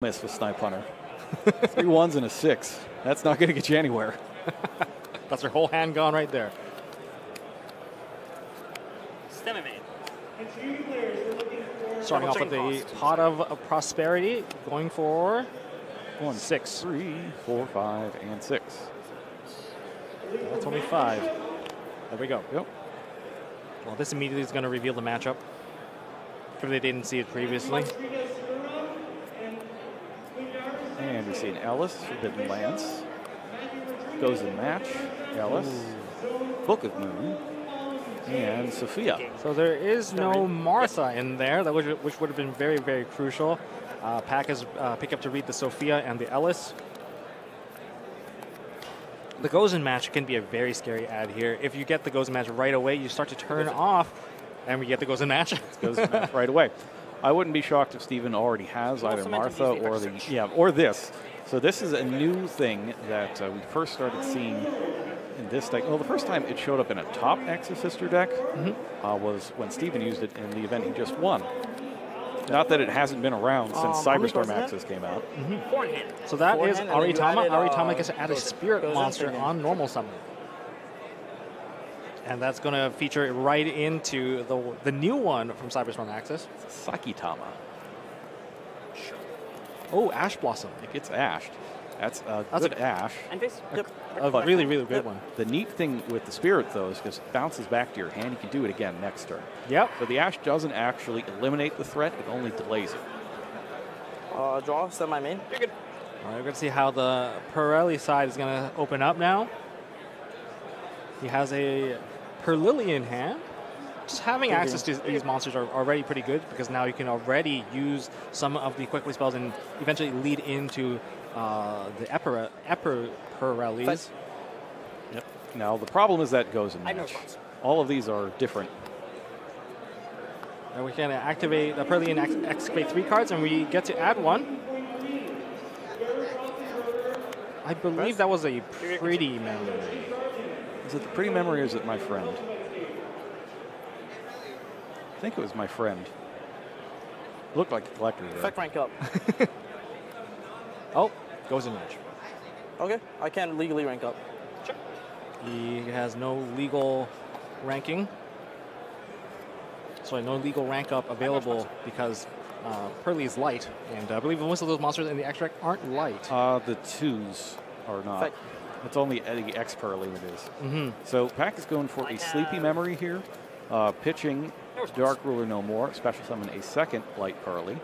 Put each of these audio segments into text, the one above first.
miss with Snipe Hunter. Three ones and a six. That's not going to get you anywhere. That's her whole hand gone right there. Stemmerman. Starting off with the pot of uh, prosperity, going for One, six. three, four, five, and six. That's only five. There we go. Yep. Well, this immediately is going to reveal the matchup. If they didn't see it previously. And we see an Elis, Forbidden Lance. Goes in match. Elis, Book of Moon, and Sophia. So there is no Martha in there, that which, which would have been very, very crucial. Uh, Pack has uh, picked up to read the Sophia and the Elis. The Gozen match can be a very scary ad here. If you get the Gozen match right away, you start to turn off, and we get the Gozen match. Gozen Match right away. I wouldn't be shocked if Steven already has either Martha or the yeah or this. So this is a new thing that uh, we first started seeing in this deck. Well, the first time it showed up in a top Exosister deck uh, was when Steven used it in the event he just won. Not that it hasn't been around since Um, how Cyberstorm cards is that? Access came out. Forehand. So that is Forehand, and then you Aratama. added, uh, Aratama gets to add a spirit monster on normal summon. And that's going to feature it right into the the new one from Cyberstorm Access. Sakitama. Oh, Ash Blossom. It gets ashed. That's a That's good a- ash. And this. Yep. A really, really good one. The neat thing with the spirit though is because it bounces back to your hand, you can do it again next turn. Yep. So the ash doesn't actually eliminate the threat; it only delays it. Uh, draw, send my main. You're good. All right, we're going to see how the Purrely side is going to open up now. He has a Perlilli in hand. Just having access to these monsters are already pretty good because now you can already use some of the quickly spells and eventually lead into uh, the Epir- Epir Pirellis. Yep. Now the problem is that Gozen Match. All of these are different. And we can activate the Perlilli and ex- excavate three cards, and we get to add one. I believe that was a pretty memory. Is it the pretty memory or is it my friend? I think it was my friend. Looked like a collector. there. Effect rank up. Oh, Gozen Match. Okay, I can legally rank up. Sure. He has no legal ranking. Sorry, no legal rank up available because uh, Purrely is light, and I believe most of those monsters in the extract aren't light. Uh, the twos are not. Fact. It's only Eddie X Pearly it is. hmm So Pack is going for a sleepy memory here, uh, pitching Dark Ruler No More, special summon a second Light Purrely.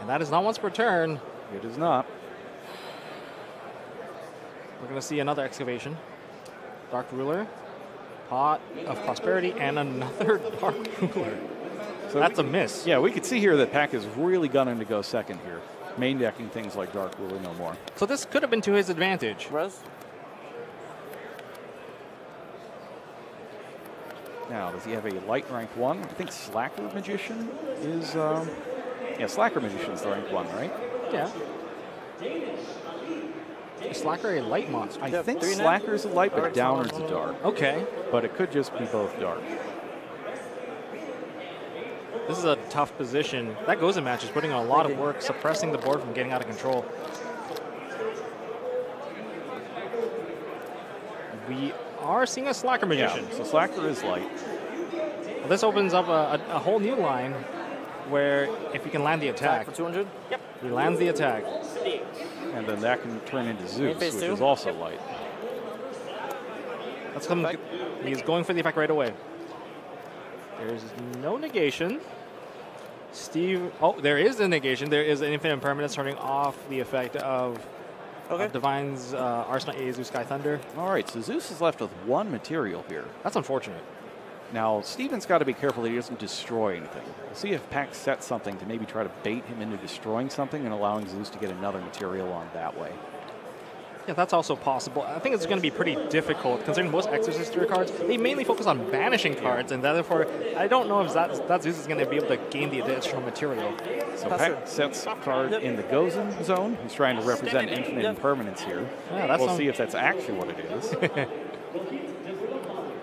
And that is not once per turn. It is not. We're going to see another excavation. Dark Ruler, Pot of Prosperity, and another Dark Ruler. So That's we a miss. Yeah, we can see here that Pack is really gunning to go second here, main decking things like Dark Ruler No More. So this could have been to his advantage. Res. Now, does he have a light rank one? I think Slacker Magician is. Um, yeah, Slacker Magician is the rank one, right? Yeah. Is Slacker a light monster? I think? Slacker is a light, but Alright, Downer's so- a dark. Okay. But it could just be both dark. This is a tough position. That Gozen Match's, putting in a lot of work, suppressing the board from getting out of control. We are seeing a Slacker Magician. Yeah, so Slacker is light. Well, this opens up a, a, a whole new line where if you can land the Attack attack, for 200. Yep. he lands the attack. And then that can turn into Zeus, which two? is also light. That's coming. Effect. He's going for the effect right away. There's no negation. Steve. Oh, there is a negation. There is an infinite impermanence turning off the effect of, Okay. Divine's uh, Arsenal Azu Sky Thunder. All right, so Zeus is left with one material here. That's unfortunate. Now, Steven's got to be careful that he doesn't destroy anything. We'll see if Pack sets something to maybe try to bait him into destroying something and allowing Zeus to get another material on that way. Yeah, that's also possible. I think it's going to be pretty difficult considering most Exorcist Spirit cards they mainly focus on banishing cards, and therefore I don't know if that that Zeus is going to be able to gain the additional material. So That's Pack sets a card in the Gozen zone. He's trying to represent infinite Yep. impermanence here. Yeah, that's we'll some- see if that's actually what it is.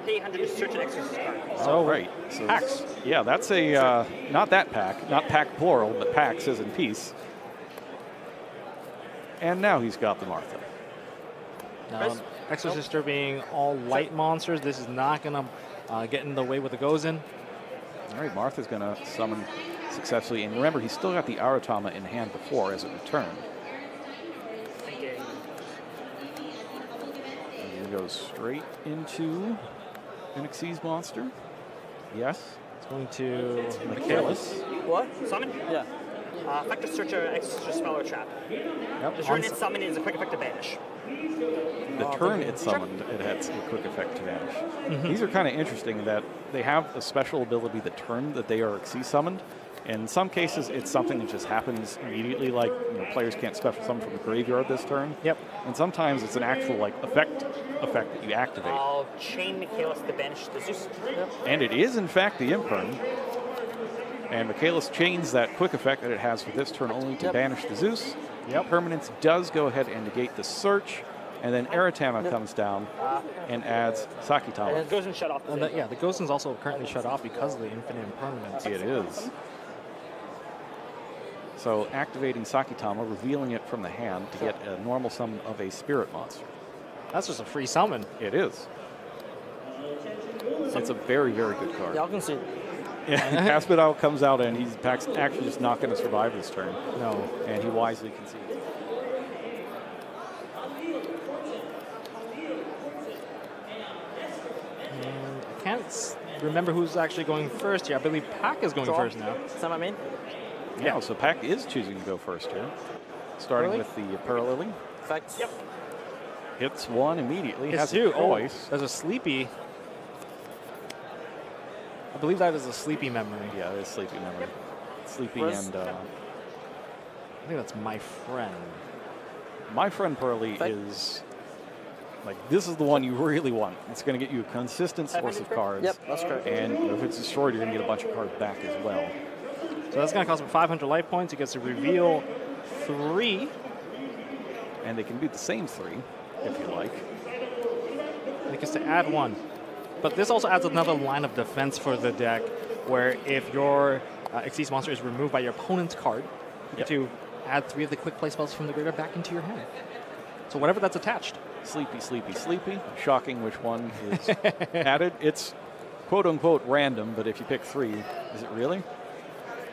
Pay 100 to search an Exosister card. So right, so Packs. Yeah, that's a uh, not that pack, not pack plural, but packs as in peace. And now he's got the Martha. Now, Exosister being all light monsters, this is not going to uh, get in the way with the Gozen. All right, Martha's going to summon successfully. And remember, he's still got the Aratama in hand before as it returned. Thinking. And he goes straight into an monster. Yes. It's going to Mikailis. What? Summon? Yeah. Uh, effective searcher, extra spell or trap. yep, The turn it's summon is a quick effect to banish. The turn it summoned, it had a quick effect to vanish. Mm-hmm. These are kind of interesting in that they have a special ability the turn that they are Xyz summoned. In some cases, it's something that just happens immediately, like you know, players can't special summon from the graveyard this turn. Yep. And sometimes it's an actual like effect effect that you activate. I'll chain Mikailis to banish the Zeus. And it is, in fact, the Imperm. And Mikailis chains that quick effect that it has for this turn only to Yep. banish the Zeus. Yep. Permanence does go ahead and negate the search. And then Aratama comes down and adds Sakitama. It Gozen shut off the And the, thing. yeah, the Gozen's also currently shut off because of the infinite impermanence. It is. So activating Sakitama, revealing it from the hand to get a normal summon of a spirit monster. That's just a free summon. It is. It's a very, very good card. Yeah, I can see. Yeah, Asophiel comes out and he's pax- actually just not going to survive this turn. No. And he wisely concedes. And I can't remember who's actually going first here. I believe Pack is going Draw. first now. Is that my main? Yeah, so Pack is choosing to go first here. Starting Really? with the Paralily. Effects? Yep. Hits one immediately. It's has two. a Oh, there's a sleepy. I believe that is a sleepy memory. Yeah, it's Sleepy Memory. Sleepy Where's- and uh, I think that's my friend. my friend Purrely is like this is the one you really want. It's going to get you a consistent source of cards. Yep, that's correct. And if it's destroyed, you're going to get a bunch of cards back as well. So that's going to cost him 500 life points. He gets to reveal three. And they can be the same three, if you like. And he gets to add one. But this also adds another line of defense for the deck, where if your uh, Xyz monster is removed by your opponent's card, you get to add three of the quick play spells from the graveyard back into your hand. So whatever that's attached. Sleepy, sleepy, sleepy. Shocking which one is added. It's quote unquote random, but if you pick three, is it really?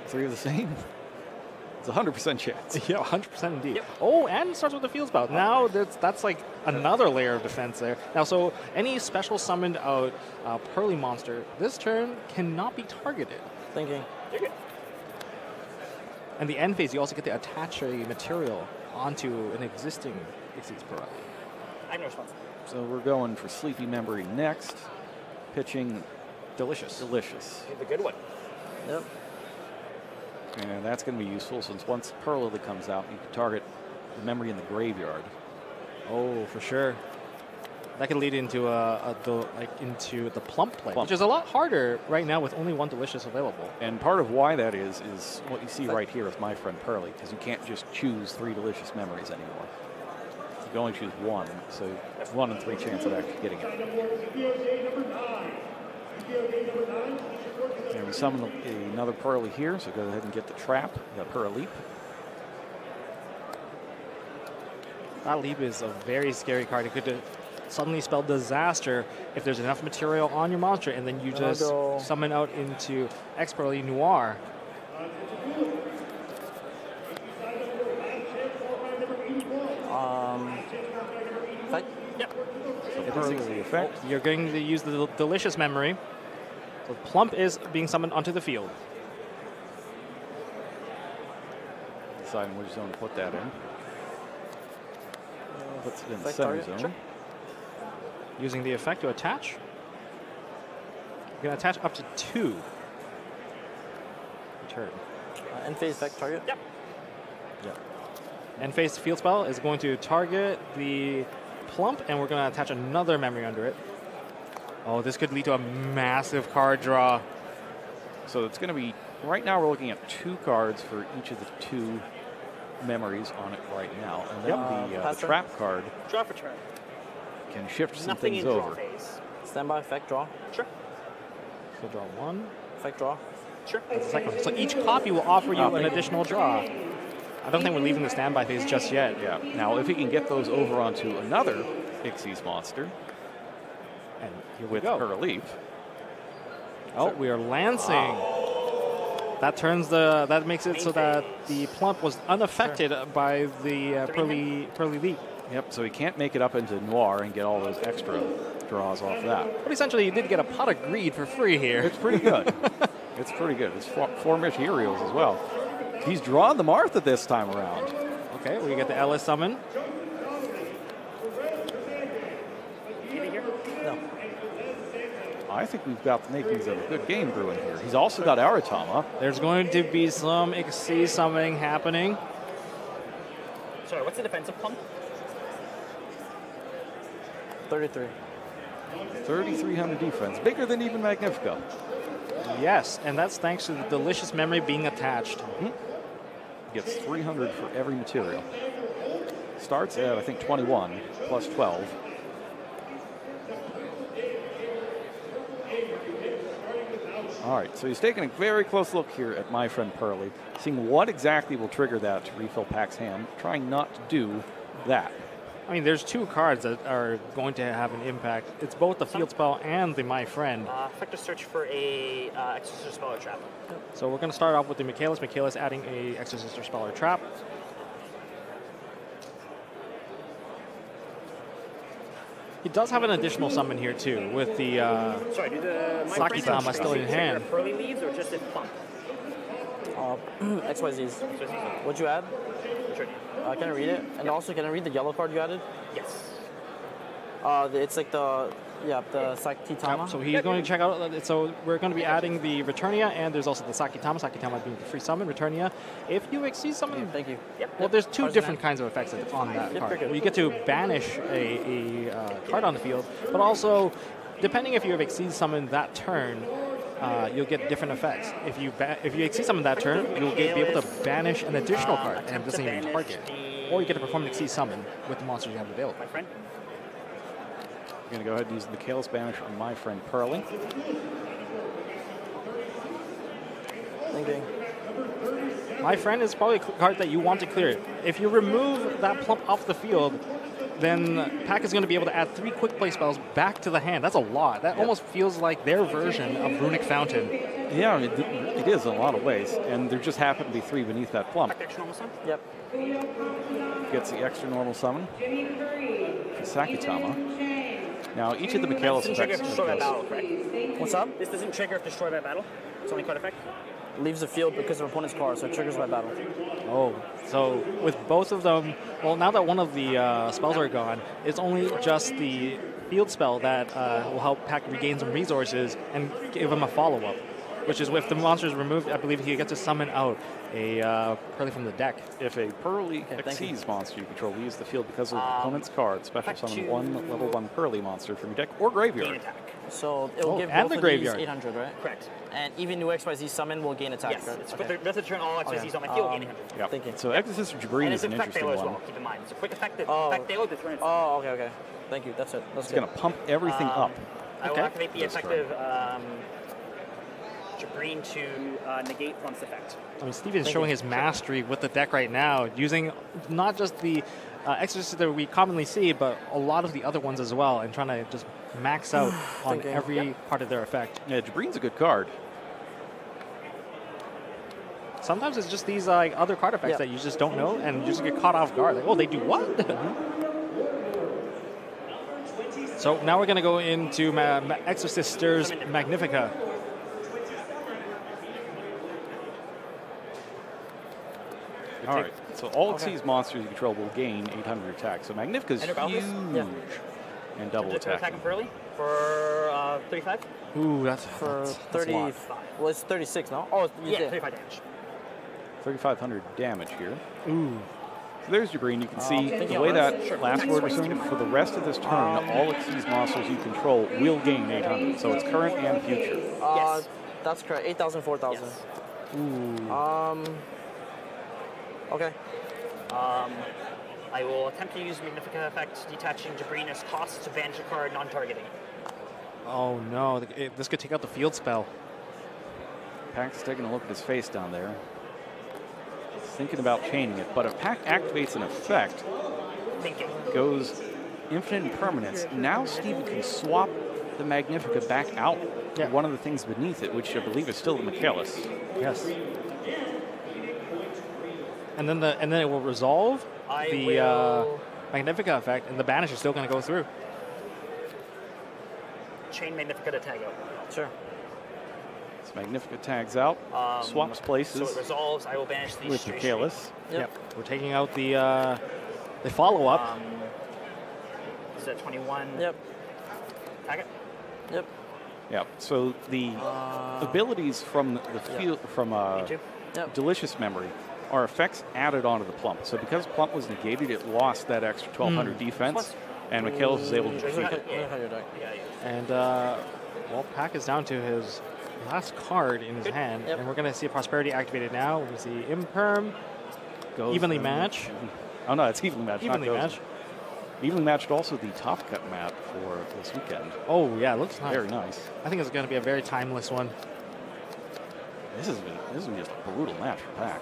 Three of the same? It's a 100% chance. Yeah, 100% indeed. Oh, and it starts with the field spout. Now that's, that's like another layer of defense there. Now, so any special summoned out uh, Purrely monster this turn cannot be targeted. Thinking. And the end phase, you also get to attach a material onto an existing Xyz Purrely. I have no response. So we're going for Sleepy Memory next. Pitching Delicious. Delicious. The good one. Yep. And uh, that's going to be useful since once Pearl Lily comes out, you can target the memory in the graveyard. Oh, for sure. That could lead into uh, a, a the, like into the plump play, Plump. which is a lot harder right now with only one delicious available. And part of why that is, is what you see right here with my friend Purrely, because you can't just choose three delicious memories anymore. You can only choose one, so one in three chance of actually getting it. And we summon another Purrely here, so go ahead and get the trap, the Pearl That leap is a very scary card. It could suddenly spell disaster if there's enough material on your monster, and then you just go- summon out into Expurrely Noir. Um. Effect? Yep. So Purrely effect. You're going to use the delicious memory. So Plump is being summoned onto the field. Deciding which zone to put that in. Puts it in the Effect center zone. sure. Using the effect to attach. You can attach up to two. Return. Uh, end phase effect target? Yep. End phase field spell is going to target the plump, and we're going to attach another memory under it. Oh, this could lead to a massive card draw. So it's going to be, right now we're looking at two cards for each of the two memories on it right now. And then Yep. the, Uh, uh, the trap card Draw for turn. can shift some Nothing things in draw over. phase. Standby effect draw. Sure. So draw one. Effect draw. Sure. That's the second one. So each copy will offer you Oh, an thank you. additional draw. I don't think we're leaving the standby phase just yet. Yeah. Now, if he can get those over onto another Xyz monster And with her leaf, Oh, we are lancing. That turns the. That makes it so that the plump was unaffected by the uh, pearly pearly leap. Yep, so he can't make it up into Noir and get all those extra draws off that. But essentially, you did get a pot of greed for free here. It's pretty good. it's pretty good. It's four, four Materials as well. He's drawn the Martha this time around. Okay, we get the Elis summon. Either here? No. I think we've got the makings of a good game brewing here. He's also got Aratama. There's going to be some Xyz summoning happening. Sorry, what's the defensive pump? 33. 3,300 defense. Bigger than even Magnifico. Yes, and that's thanks to the delicious memory being attached. Mm-hmm. Gets 300 for every material. Starts at, I think, 21 plus 12. All right, so he's taking a very close look here at my friend Purrely, seeing what exactly will trigger that to refill Pack's hand, trying not to do that. I mean, there's two cards that are going to have an impact. It's both the field spell and the My Friend. Uh, effective search for a uh, Exosister Spell or Trap. So we're going to start off with the Mikailis. Mikailis adding a Exosister or Spell or Trap. He does have an additional summon here too, with the uh, Sorry, do the my Saki friend Tama still in hand. Pearly leaves or just a pump? Uh, XYZs. So it's easy. What'd you add? Sure. Uh, can I read it? And also, can I read the yellow card you added? Yes. Uh, it's like the, yeah, the Sakitama. So he's going to check out. uh, So we're going to be adding the Returnia, and there's also the Sakitama. Sakitama being the free summon. Returnia, if you exceed summon, Thank you. well, there's two Cards different kinds of effects on that Yep, card. Well, you get to banish a, a uh, card on the field, but also, depending if you have exceed summon that turn, uh, you'll get different effects. If you ba- if you exceed summon that turn, you'll get, be able to banish an additional Um, card, and it attempt doesn't even target. Or you get to perform an exceed summon with the monsters you have available. My friend. I'm going to go ahead and use the Kalis Banish on my friend Purrely. Thinking. My friend is probably a card that you want to clear. If you remove that plump off the field, then Pack is going to be able to add three quick play spells back to the hand. That's a lot. That almost feels like their version of Runic Fountain. Yeah, it, it is in a lot of ways, and there just happen to be three beneath that plump. Effective action almost done. Yep. Gets the extra normal summon for Sakitama. Now, each of the This Mikailis doesn't trigger effects if are destroyed by battle, correct? What's up? This doesn't trigger if destroyed by battle. It's only card effect. Leaves the field because of opponent's card, so it triggers by battle. Oh, so with both of them, well, now that one of the uh, spells are gone, it's only just the field spell that uh, will help Pack regain some resources and give him a follow up. Which is if the monster is removed, I believe he gets to summon out a uh, Purrely from the deck. If a Purrely Okay, thank you. monster you control leaves the field because of the Um, opponent's card, special summon two. one level one Purrely monster from your deck or Gain graveyard. attack. So it'll Oh, give and both the of graveyard. these 800, right? Correct. And even new XYZ summon will gain attack, Yes. right? It's Okay. okay. That's a turn all XYZs Okay. on my field, Um, gain 100. Yep. Thinking. So Exosister Gibrine And is it's an effect interesting failure as one. well. Keep in mind. It's a quick effect. Oh. Effect failure. The turn is Oh, okay, okay. Thank you. That's it. That's It's going to pump everything Um, up. I will Okay. activate the This effective um, Gibrine to uh, negate once effect. I mean, Steven's Thank showing you. his mastery with the deck right now, using not just the uh, Exosisters that we commonly see, but a lot of the other ones as well, and trying to just max out on Thinking. every part of their effect. Yeah, Gibrine's a good card. Sometimes it's just these like other card effects Yeah. that you just don't know, and you just get caught off guard. Like, oh, they do what? so now we're gonna go into Ma- Ma- Exosisters Magnifica. All right. So all Okay. Xyz monsters you control will gain 800 attack. So Magnifica's And huge Arbalthus? Yeah. and double Attack attack. him early for uh, 35. Ooh, that's For that's, that's a 30. lot. Well, it's 36 now. Oh, you Yeah, did. 35 damage. 3,500 damage here. Ooh, So there's your green. You can see thinking the way that. Sure. last word was twice. soon, for the rest of this turn, all Xyz monsters you control will gain 800. So it's current and future. Uh, Yes. That's correct. 8,000, 4,000. Yes. Um. Okay. Um, I will attempt to use Magnifica effect, detaching Gibrine's cost to banish a card non-targeting. oh no, it- this could take out the field spell. Pax taking a look at his face down there. thinking about chaining it, but if Pack activates an effect, Thinking. goes infinite impermanence, now Steven can swap the Magnifica back out Yeah. one of the things beneath it, which I believe is still the Mikailis. Yes. And then the and then it will resolve I the will. uh, Magnifica effect, and the banish is still going to go through. chain Magnifica to tag out. Sure. It's Magnifica tags out, Um, swaps places So it resolves. I will banish these with straight Mikailis. Yep. We're taking out the uh, the follow up. Um, is that 21? Yep. Tag it. Yep. Yeah. So the Uh, abilities from the yeah. field from uh, Me too. Yep. Delicious Memory are effects added onto the plump. So because plump was negated, it lost that extra 1200 defense, Plus- and Mikailis is able to Let defeat it. let me cut your deck. Yeah, yeah. And uh, well, Pack is down to his last card in his Good. hand, Yep. and we're going to see Prosperity activated now. We see Imperm Goes evenly and- match, Oh no, it's evenly matched. evenly goes. match. Evenly matched also the top cut map for this weekend. Oh yeah, looks nice. Very nice. I think it's going to be a very timeless one. This is this is just a brutal match for Pack.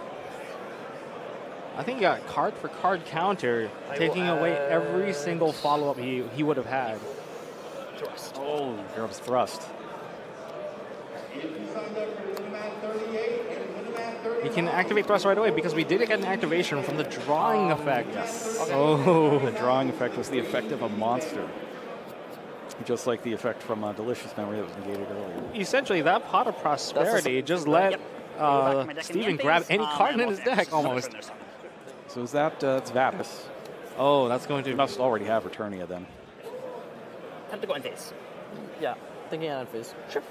I think he got card for card counter, taking away every single follow up he, he would have had. Thrust. Oh, Grub's thrust. He can activate thrust right away because we did get an activation from the drawing effect. Yes. Oh, The drawing effect was the effect of a monster. Just like the effect from uh, Delicious Memory that was negated earlier. essentially that pot of prosperity just let uh, back to my deck in the Steven grab any Um, card in his deck almost. From their summon. So is that uh, it's Vadis? Oh, that's going You to must already have Returnia then. Time to go in phase. Yeah. Thinking out of phase. Sure.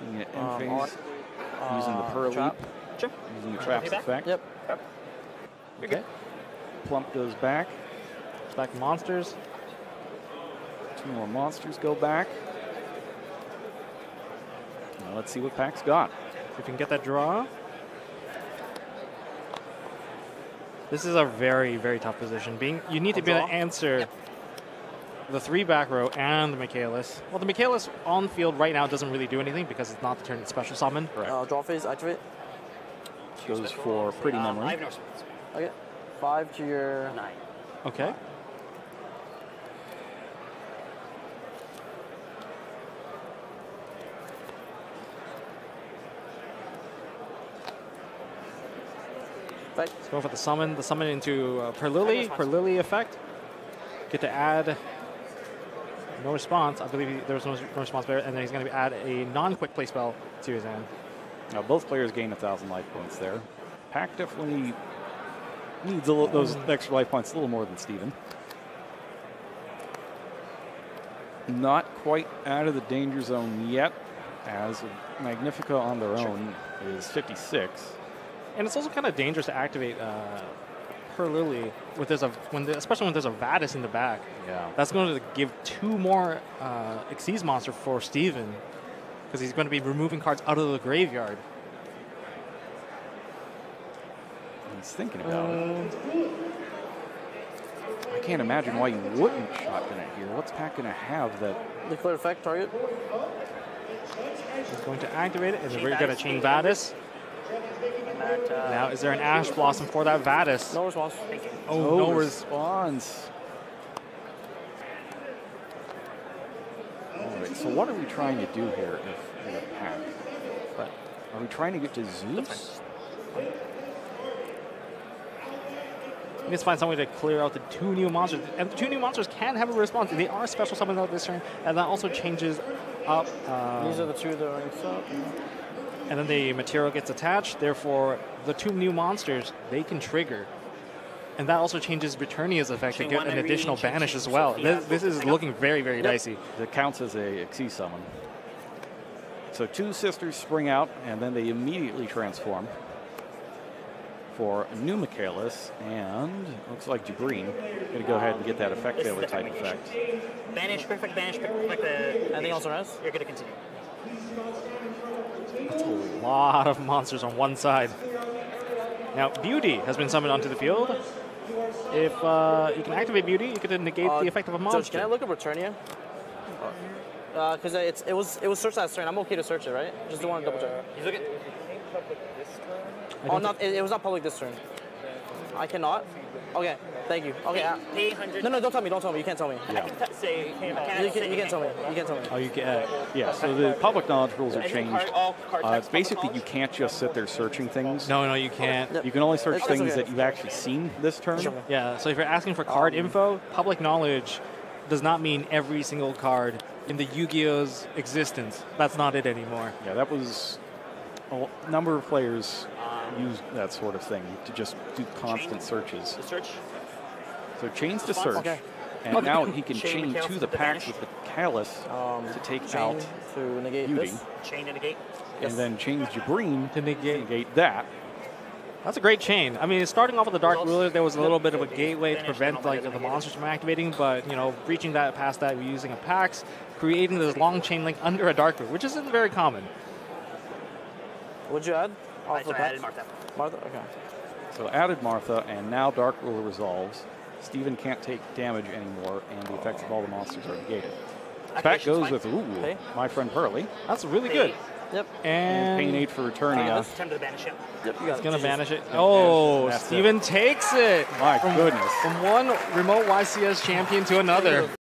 Using it in Um, phase, using the uh, Pearl trap. Leap, Sure. using the Wanna Traps effect. Yep. okay. Plump goes back. Back monsters. Two more monsters go back. Now let's see what Pack's got. If we can get that draw. This is a very, very tough position. Being you need to be able to answer the three back row and the Mikailis. Well, the Mikailis on field right now doesn't really do anything because it's not the turn it's special summon. Correct. Uh, draw phase. Activate. Goes for Pretty Um, Memory. have. Okay. Five to your. Nine. Okay. Effect. Let's go for the summon. The summon into uh, Perlily. response. Perlily effect. Get to add no response. I believe he, there was no, no response there, and then he's going to add a non-quick play spell to his hand. Now both players gain a thousand life points there. Pack definitely needs a little, those extra life points a little more than Steven. Not quite out of the danger zone yet, as Magnifica on their own is 56. And it's also kind of dangerous to activate uh, Perlily with there's a when the, especially when there's a Vadis in the back. Yeah. That's going to give two more uh, Xyz monster for Steven because he's going to be removing cards out of the graveyard. He's thinking about it. I can't imagine why you wouldn't shotgun it here. What's Pack going to have that The Declare effect. Target. He's going to activate it, and then we're going to Vadis. chain Vadis. And that, uh, Now, is there an Ash Blossom for that Vadis? No response. Oh, no, res- response. All right, so what are we trying to do here if we're a pack? But Are we trying to get to Zeus? we need to find some way to clear out the two new monsters. And the two new monsters can have a response. They are special summons out this turn, and that also changes up. Uh, These are the two that are in up. And then the material gets attached. Therefore, the two new monsters they can trigger, and that also changes Returnia's effect to get an additional re- banish two. as well. Sophia. This, this is looking very, very dicey. That counts as a Xyz summon. So two sisters spring out, and then they immediately transform for new Mikailis, and looks like Gibrine. Going to go ahead and get that effect This is failure type combination. effect. Banish, perfect, banish, perfect. Uh, Anything else on us? You're going to continue. That's a lot of monsters on one side. Now, Beauty has been summoned onto the field. If uh, you can activate Beauty, you can negate Uh, the effect of a Judge, monster. can I look up Returnia? Because it's it was it was searched last turn. I'm okay to search it, right? Just don't want to double check. He's looking. I Oh, don't not it, it was not public this turn. I cannot. Okay, thank you. Okay. uh, Pay no, no, don't tell me. Don't tell me. You can't tell me. I can say. You can't can, you can't tell me. You can't tell me. Oh, you can. Uh, Yeah, so the public knowledge rules are changed. card- all card Uh, types it's public basically you can't just sit there searching things. no, no, you can't. You can only search things okay. that you've actually seen this turn. It's. Yeah. So if you're asking for card Um, info, public knowledge does not mean every single card in the Yu-Gi-Oh's existence. That's not it anymore. Yeah, that was a l- number of players used that sort of thing to just do constant Chain. searches. The search. So chains to search, Okay. and now he can Chain chain to to the the packs with the callus Um, to take chain out, to negate Beauty. this. Chain and negate. Yes. and then chains Gibrine To to negate. negate that. That's a great chain. I mean, starting off with the Dark Ruler, there was a little bit of a gateway to prevent like the the monsters from activating, but you know, breaching that past that using a Pax, creating this long chain link under a Dark Ruler, which isn't very common. What'd you add? I, Off so the I added? Martha. Martha. Okay. So added Martha, and now Dark Ruler resolves. Steven can't take damage anymore, and the effects of all the monsters are negated. Pack Activation's goes fine. with ooh, Okay. my friend Purrely, That's really Pay good. Yep. and And Pain Eight for Eternia. Uh, this. Attempt to banish him. Yep. You got it's it. gonna GG's. banish it. Oh, that's it. Takes it My from, goodness. from one remote YCS champion to another.